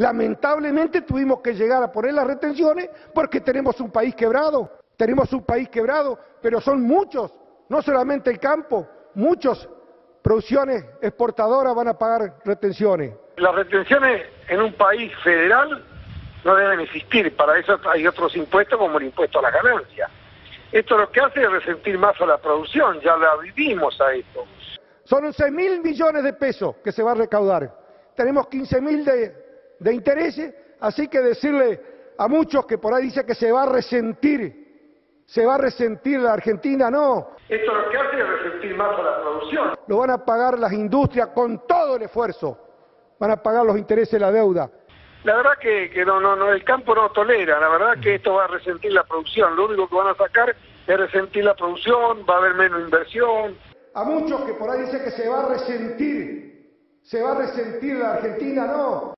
Lamentablemente tuvimos que llegar a poner las retenciones porque tenemos un país quebrado, tenemos un país quebrado, pero son muchos, no solamente el campo, muchos producciones exportadoras van a pagar retenciones. Las retenciones en un país federal no deben existir, para eso hay otros impuestos como el impuesto a la ganancia. Esto lo que hace es resentir más a la producción, ya la vivimos a esto. Son 11 mil millones de pesos que se va a recaudar. Tenemos 15 mil de, de intereses, así que decirle a muchos que por ahí dice que se va a resentir, se va a resentir la Argentina, no. Esto lo que hace es resentir más a la producción. Lo van a pagar las industrias con todo el esfuerzo, van a pagar los intereses de la deuda. La verdad que, que no, no, no, el campo no tolera, la verdad que esto va a resentir la producción, lo único que van a sacar es resentir la producción, va a haber menos inversión. A muchos que por ahí dicen que se va a resentir, se va a resentir la Argentina, no.